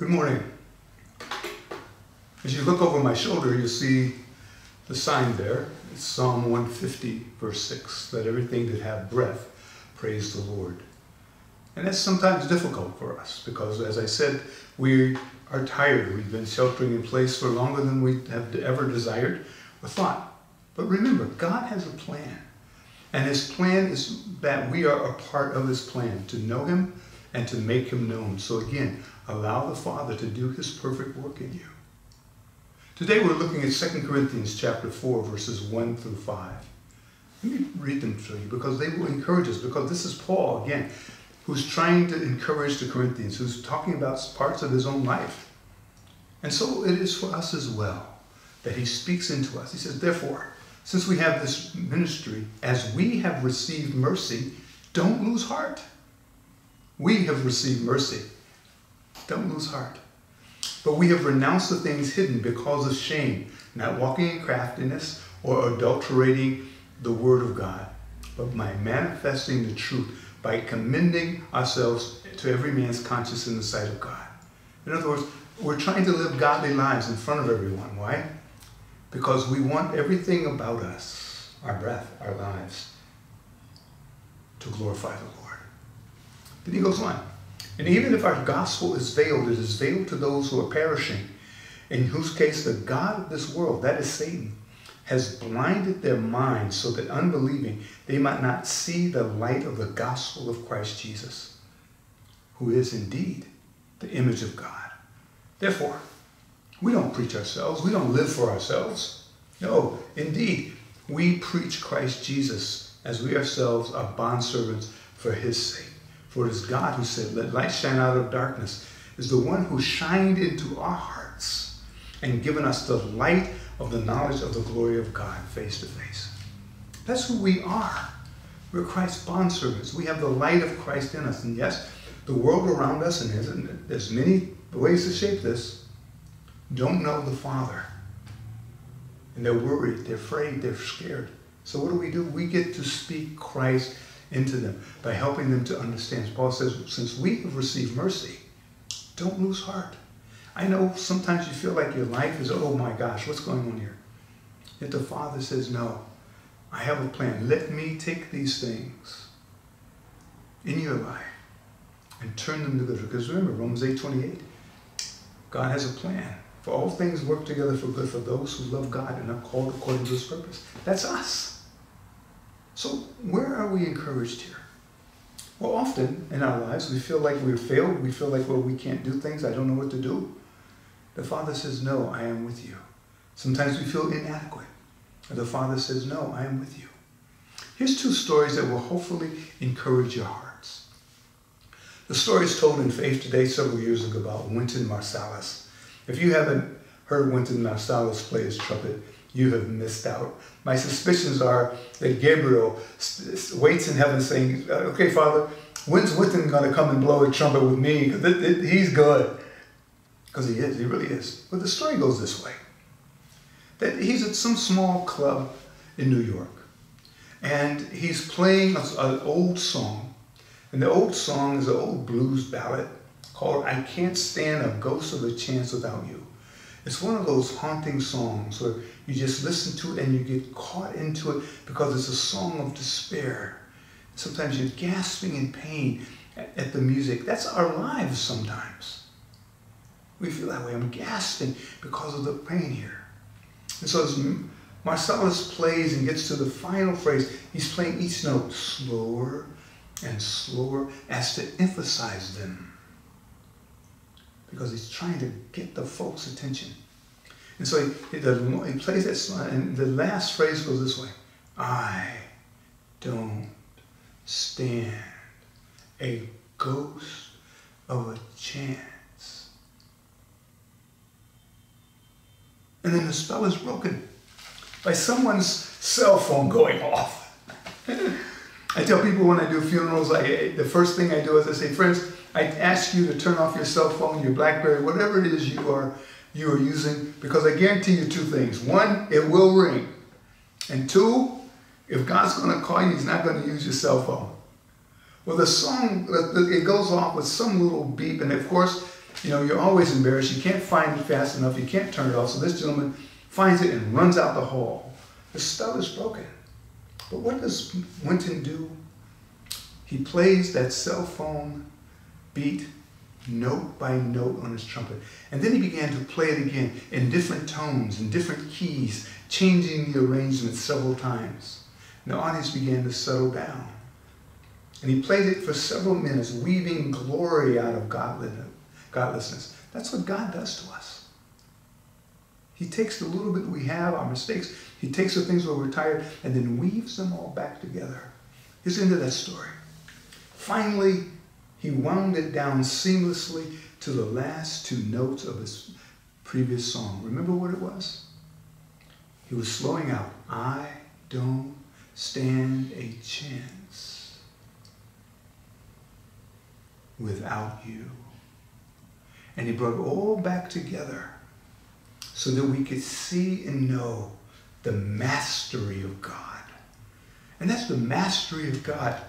Good morning. As you look over my shoulder, you see the sign there. It's Psalm 150, verse 6, that everything that have breath praise the Lord. And that's sometimes difficult for us because, as I said, we are tired. We've been sheltering in place for longer than we have ever desired or thought. But remember, God has a plan. And his plan is that we are a part of his plan to know him and to make him known. So again, allow the Father to do his perfect work in you. Today we're looking at 2 Corinthians chapter 4, verses 1 through 5. Let me read them to you because they will encourage us, because this is Paul, again, who's trying to encourage the Corinthians, who's talking about parts of his own life. And so it is for us as well that he speaks into us. He says, Therefore, since we have this ministry, as we have received mercy, don't lose heart. We have received mercy. Don't lose heart. But we have renounced the things hidden because of shame, not walking in craftiness or adulterating the word of God, but by manifesting the truth, by commending ourselves to every man's conscience in the sight of God. In other words, we're trying to live godly lives in front of everyone. Why? Because we want everything about us, our breath, our lives, to glorify the Lord. Then he goes on. And even if our gospel is veiled, it is veiled to those who are perishing, in whose case the God of this world, that is Satan, has blinded their minds so that unbelieving they might not see the light of the gospel of Christ Jesus, who is indeed the image of God. Therefore, we don't preach ourselves, we don't live for ourselves. No, indeed, we preach Christ Jesus as we ourselves are bondservants for his sake. For it is God who said, Let light shine out of darkness, is the one who shined into our hearts and given us the light of the knowledge of the glory of God face to face. That's who we are. We're Christ's bondservants. We have the light of Christ in us. And yes, the world around us, and there's many ways to shape this, don't know the Father. And they're worried, they're afraid, they're scared. So what do we do? We get to speak Christ into them by helping them to understand. Paul says, since we have received mercy, don't lose heart. I know sometimes you feel like your life is, oh my gosh, what's going on here? Yet the Father says, no, I have a plan. Let me take these things in your life and turn them to good. Because remember, Romans 8, 28, God has a plan. For all things work together for good for those who love God and are called according to his purpose. That's us. So where are we encouraged here? Well, often in our lives, we feel like we've failed. We feel like, well, we can't do things. I don't know what to do. The Father says, no, I am with you. Sometimes we feel inadequate. The Father says, no, I am with you. Here's two stories that will hopefully encourage your hearts. The story is told in Faith Today several years ago about Wynton Marsalis. If you haven't heard Wynton Marsalis play his trumpet, you have missed out. My suspicions are that Gabriel waits in heaven saying, uh, okay, Father, when's Wynton going to come and blow a trumpet with me? Because he's good. Because he is, he really is. But the story goes this way. That he's at some small club in New York. And he's playing an old song. And the old song is an old blues ballad called I Can't Stand a Ghost of a Chance Without You. It's one of those haunting songs where you just listen to it and you get caught into it because it's a song of despair. Sometimes you're gasping in pain at, the music. That's our lives sometimes. We feel that way. I'm gasping because of the pain here. And so as Marsalis plays and gets to the final phrase, he's playing each note slower and slower as to emphasize them because he's trying to get the folks' attention. And so he, he, he plays that and the last phrase goes this way I don't stand a ghost of a chance. And then the spell is broken by someone's cell phone going off. I tell people when I do funerals, I, eh, the first thing I do is I say, friends, I ask you to turn off your cell phone, your Blackberry, whatever it is you are you are using, because I guarantee you two things. One, it will ring. And two, if God's going to call you, he's not going to use your cell phone. Well, the song, it goes off with some little beep, and of course, you know, you're always embarrassed. You can't find it fast enough. You can't turn it off. So this gentleman finds it and runs out the hall. The stub is broken. But what does Wynton do? He plays that cell phone beat note by note on his trumpet. And then he began to play it again in different tones, in different keys, changing the arrangement several times. And the audience began to settle down. And he played it for several minutes, weaving glory out of godlessness. That's what God does to us. He takes the little bit we have, our mistakes, he takes the things where we're tired, and then weaves them all back together. Here's the end of that story. Finally, he wound it down seamlessly to the last two notes of his previous song. Remember what it was? He was slowing out. I don't stand a chance without you. And he brought it all back together so that we could see and know the mastery of God. And that's the mastery of God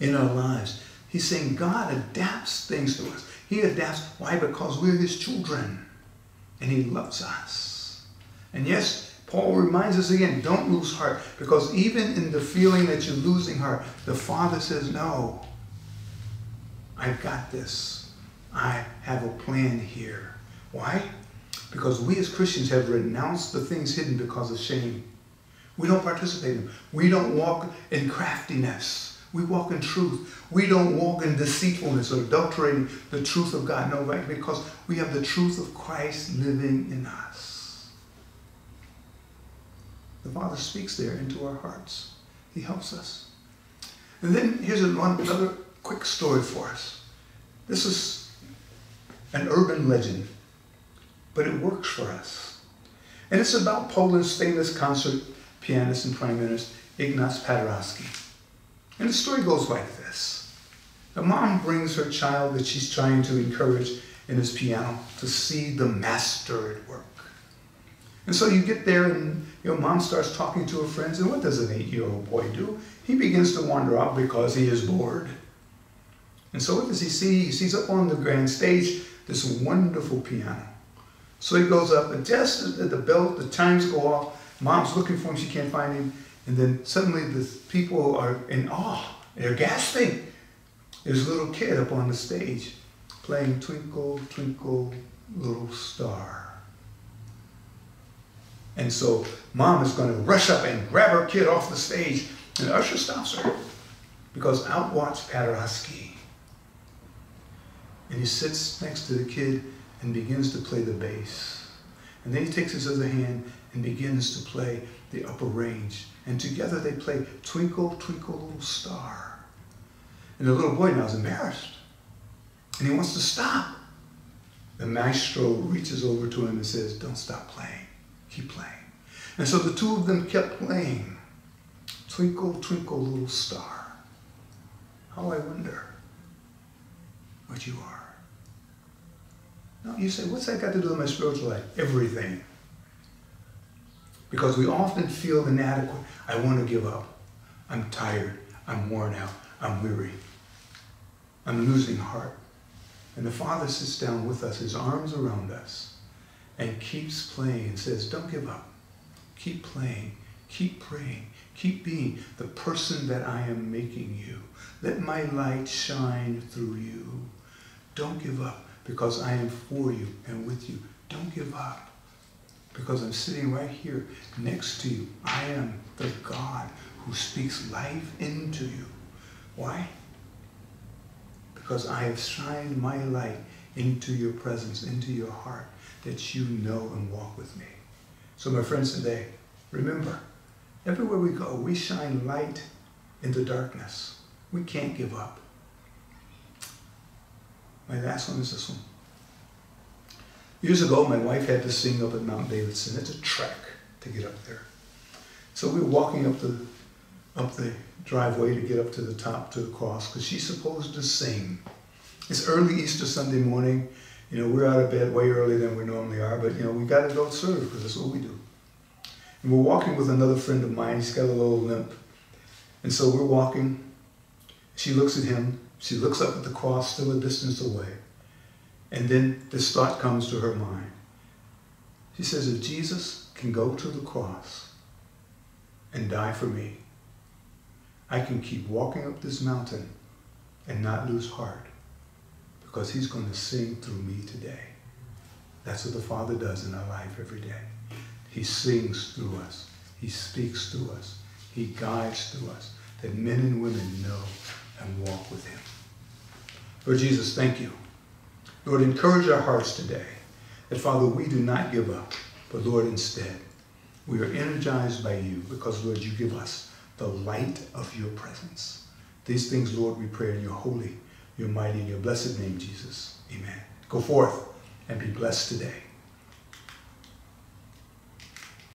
in our lives. He's saying God adapts things to us. He adapts. Why? Because we're his children. And he loves us. And yes, Paul reminds us again, don't lose heart. Because even in the feeling that you're losing heart, the Father says, no, I've got this. I have a plan here. Why? Because we as Christians have renounced the things hidden because of shame. We don't participate in them. We don't walk in craftiness. We walk in truth. We don't walk in deceitfulness or adulterating the truth of God. No, right? Because we have the truth of Christ living in us. The Father speaks there into our hearts. He helps us. And then here's another quick story for us. This is an urban legend, but it works for us. And it's about Poland's famous concert pianist and prime minister, Ignaz Paderewski. And the story goes like this. A mom brings her child that she's trying to encourage in his piano to see the master at work. And so you get there and your mom starts talking to her friends, and what does an eight-year-old boy do? He begins to wander out because he is bored. And so what does he see? He sees up on the grand stage this wonderful piano. So he goes up, and just as the bell, the chimes go off, mom's looking for him, she can't find him. And then suddenly the people are in awe. They're gasping. There's a little kid up on the stage playing Twinkle, Twinkle, Little Star. And so mom is going to rush up and grab her kid off the stage. And usher stops her because out walks Paderewski. And he sits next to the kid and begins to play the bass. And then he takes his other hand and begins to play the upper range. And together they play Twinkle, Twinkle, Little Star. And the little boy now is embarrassed. And he wants to stop. The maestro reaches over to him and says, Don't stop playing. Keep playing. And so the two of them kept playing. Twinkle, twinkle, little star. How I wonder what you are. Now you say, what's that got to do with my spiritual life? Everything. Because we often feel inadequate. I want to give up. I'm tired. I'm worn out. I'm weary. I'm losing heart. And the Father sits down with us, his arms around us, and keeps playing and says, Don't give up. Keep playing. Keep praying. Keep being the person that I am making you. Let my light shine through you. Don't give up because I am for you and with you. Don't give up because I'm sitting right here next to you. I am the God who speaks life into you. Why? Because I have shined my light into your presence, into your heart, that you know and walk with me. So my friends today, remember, everywhere we go, we shine light in the darkness. We can't give up. My last one is this one. Years ago, my wife had to sing up at Mount Davidson. It's a trek to get up there. So we were walking up the up the driveway to get up to the top to the cross because she's supposed to sing. It's early Easter Sunday morning. You know, we're out of bed way earlier than we normally are, but you know, we got to go serve because that's what we do. And we're walking with another friend of mine. He's got a little limp. And so we're walking. She looks at him. She looks up at the cross, still a distance away. And then this thought comes to her mind. She says, if Jesus can go to the cross and die for me, I can keep walking up this mountain and not lose heart because he's going to sing through me today. That's what the Father does in our life every day. He sings through us. He speaks through us. He guides through us that men and women know and walk with him. Lord Jesus, thank you. Lord, encourage our hearts today that, Father, we do not give up, but, Lord, instead, we are energized by you because, Lord, you give us the light of your presence. These things, Lord, we pray in your holy, your mighty, and your blessed name, Jesus. Amen. Go forth and be blessed today.